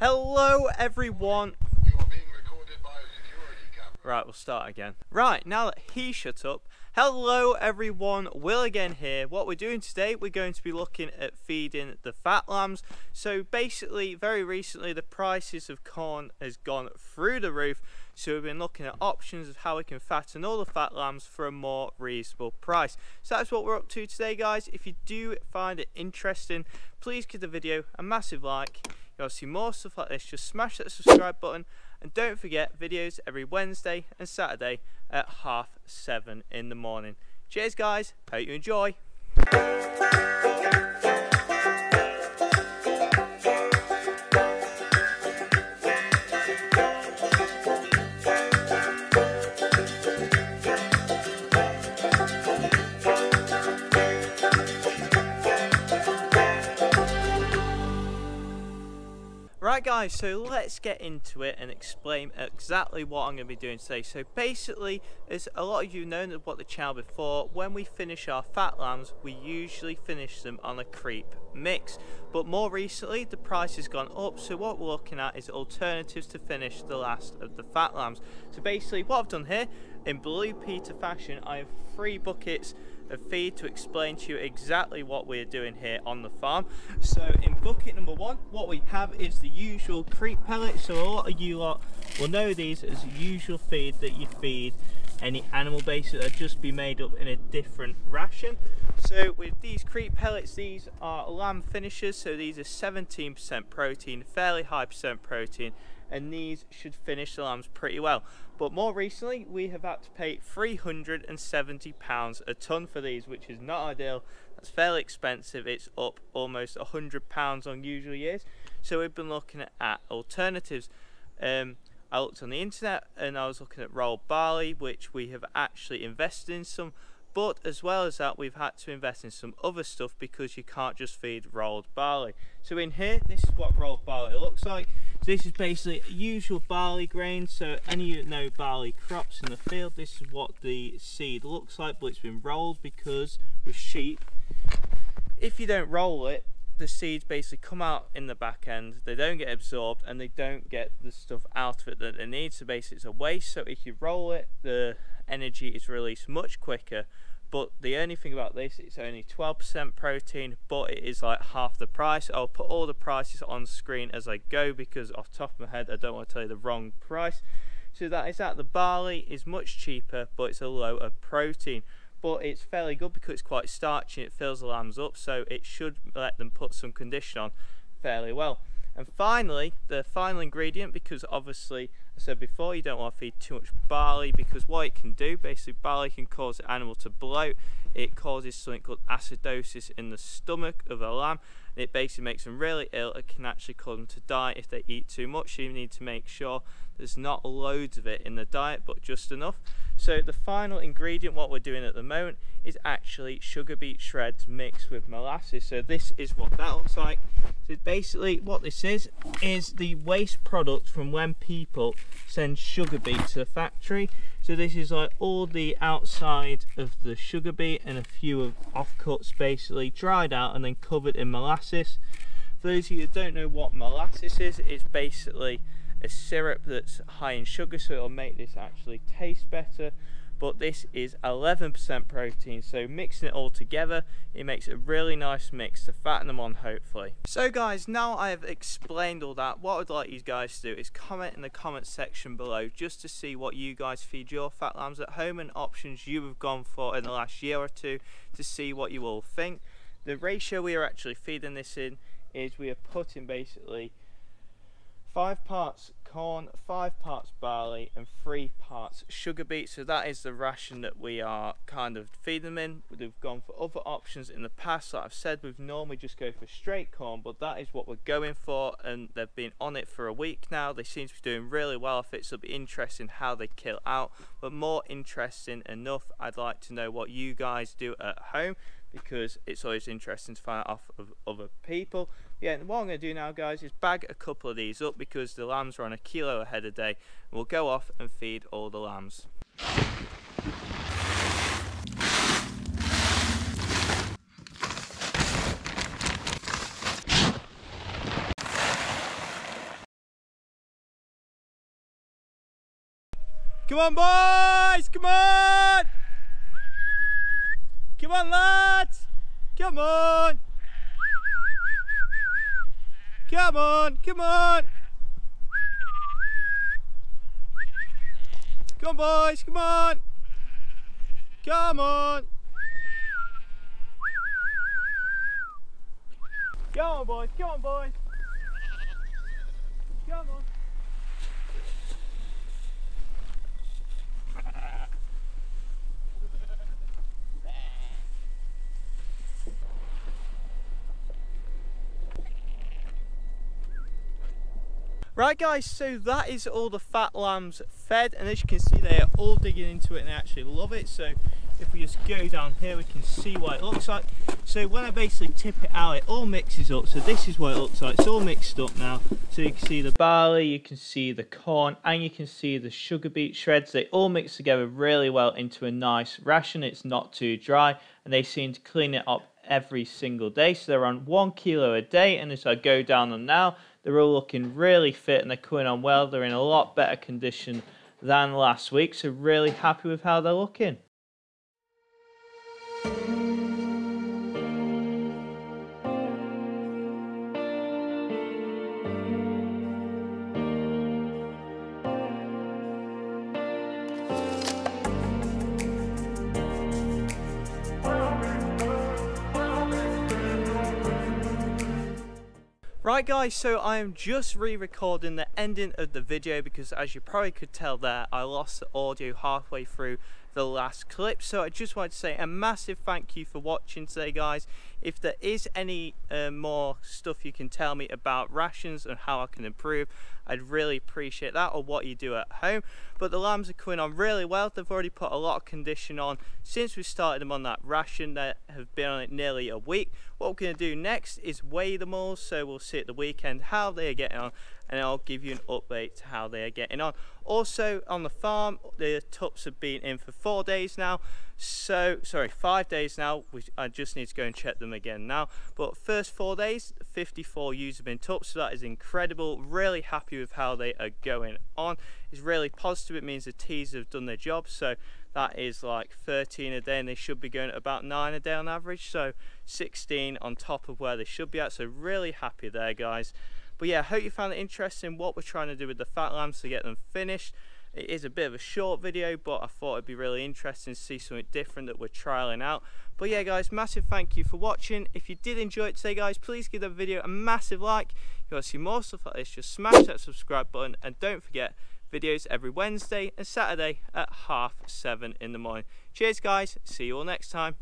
Hello everyone. You are being recorded by a security camera. Right, we'll start again. Right, now that he shut up, hello everyone, Will again here. What we're doing today, we're going to be looking at feeding the fat lambs. So basically, very recently, the prices of corn has gone through the roof. So we've been looking at options of how we can fatten all the fat lambs for a more reasonable price. So that's what we're up to today, guys. If you do find it interesting, please give the video a massive like. You'll see more stuff like this. Just smash that subscribe button and don't forget videos every Wednesday and Saturday at half seven in the morning. Cheers guys, hope you enjoy. Guys, so let's get into it and explain exactly what I'm going to be doing today. So basically, as a lot of you know what the channel before, when we finish our fat lambs, we usually finish them on a creep mix. But more recently, the price has gone up, so what we're looking at is alternatives to finish the last of the fat lambs. So basically, what I've done here, in Blue Peter fashion, I have three buckets of feed to explain to you exactly what we're doing here on the farm. So in bucket number one, what we have is the usual creep pellets. So a lot of you lot will know these as usual feed that you feed any animal base that just be made up in a different ration. So with these creep pellets, these are lamb finishers. So these are 17% protein, fairly high percent protein, and these should finish the lambs pretty well. But more recently, we have had to pay £370 a tonne for these, which is not ideal. That's fairly expensive. It's up almost £100 on usual years. So we've been looking at alternatives. Um, I looked on the internet and I was looking at rolled barley, which we have actually invested in some. But as well as that, we've had to invest in some other stuff because you can't just feed rolled barley. So in here, this is what rolled barley looks like. So this is basically usual barley grain. So any you know barley crops in the field, this is what the seed looks like, but it's been rolled because with sheep, if you don't roll it, the seeds basically come out in the back end, they don't get absorbed and they don't get the stuff out of it that they need. So basically it's a waste. So if you roll it, the energy is released much quicker. But the only thing about this, it's only 12% protein, but it is like half the price. I'll put all the prices on screen as I go because off top of my head, I don't want to tell you the wrong price. So that is that the barley is much cheaper, but it's a lower protein but it's fairly good because it's quite starchy it fills the lambs up so it should let them put some condition on fairly well. And finally the final ingredient because obviously I said before you don't want to feed too much barley because what it can do basically barley can cause the animal to bloat. It causes something called acidosis in the stomach of a lamb it basically makes them really ill it can actually cause them to die if they eat too much. So you need to make sure there's not loads of it in the diet but just enough. So the final ingredient what we're doing at the moment is actually sugar beet shreds mixed with molasses. So this is what that looks like. So basically what this is is the waste product from when people send sugar beet to the factory. So this is like all the outside of the sugar beet and a few of offcuts basically dried out and then covered in molasses. For those of you that don't know what molasses is, it's basically a syrup that's high in sugar so it'll make this actually taste better. But this is 11% protein so mixing it all together it makes a really nice mix to fatten them on hopefully. So guys now I have explained all that what I'd like you guys to do is comment in the comment section below just to see what you guys feed your fat lambs at home and options you have gone for in the last year or two to see what you all think the ratio we are actually feeding this in is we are putting basically five parts corn, five parts barley, and three parts sugar beet. So that is the ration that we are kind of feeding them in. We've gone for other options in the past. Like I've said, we've normally just go for straight corn, but that is what we're going for, and they've been on it for a week now. They seem to be doing really well off it, so it'll be interesting how they kill out. But more interesting enough, I'd like to know what you guys do at home because it's always interesting to find off of other people. Yeah, and what I'm going to do now, guys, is bag a couple of these up because the lambs are on a kilo ahead a day. We'll go off and feed all the lambs. Come on, boys! Come on! Come on, lads! Come on! Come on, come on! Come on, boys, come on! Come on! Come on, boys, come on, boys! Come on! Right guys, so that is all the fat lambs fed and as you can see they are all digging into it and they actually love it. So if we just go down here we can see what it looks like. So when I basically tip it out it all mixes up. So this is what it looks like. It's all mixed up now. So you can see the barley, you can see the corn and you can see the sugar beet shreds. They all mix together really well into a nice ration. It's not too dry and they seem to clean it up every single day. So they're on one kilo a day and as I go down them now they're all looking really fit and they're coming on well. They're in a lot better condition than last week, so really happy with how they're looking. Right guys, so I am just re-recording the ending of the video because as you probably could tell there, I lost the audio halfway through the last clip. So I just wanted to say a massive thank you for watching today guys. If there is any uh, more stuff you can tell me about rations and how I can improve, I'd really appreciate that or what you do at home. But the lambs are coming on really well. They've already put a lot of condition on since we started them on that ration. They have been on it nearly a week. What we're going to do next is weigh them all. So we'll see at the weekend how they are getting on and I'll give you an update to how they are getting on. Also on the farm, the tups have been in for four days now. So, sorry, five days now. We, I just need to go and check them again now. But first four days, 54 ewes have been tupped, so that is incredible. Really happy with how they are going on. It's really positive. It means the teas have done their job. So that is like 13 a day and they should be going at about 9 a day on average so 16 on top of where they should be at so really happy there guys but yeah, I hope you found it interesting what we're trying to do with the fat lambs to get them finished. It is a bit of a short video, but I thought it'd be really interesting to see something different that we're trialing out. But yeah, guys, massive thank you for watching. If you did enjoy it today, guys, please give the video a massive like. If you want to see more stuff like this, just smash that subscribe button. And don't forget, videos every Wednesday and Saturday at half seven in the morning. Cheers, guys. See you all next time.